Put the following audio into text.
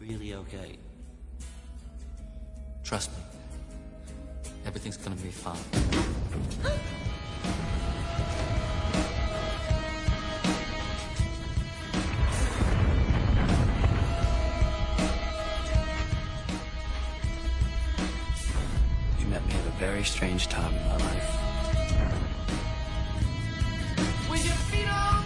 really okay. Trust me. Everything's gonna be fine. you met me at a very strange time in my life. With your feet on!